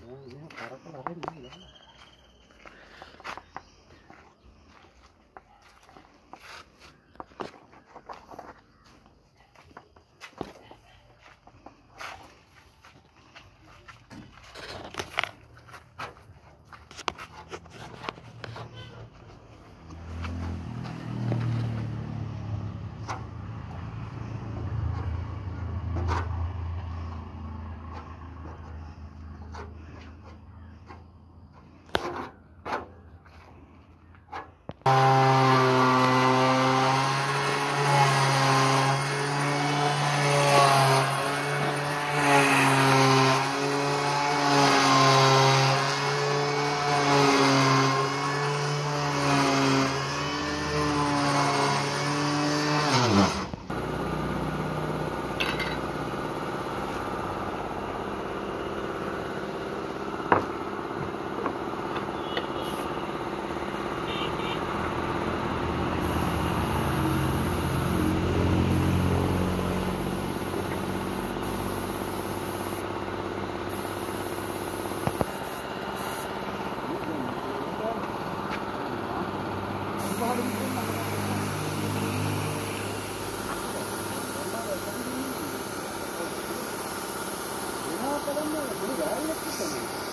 Nah, ini parah-parah ini. 아까 한 번에 물이 왜 이렇게 됐는지.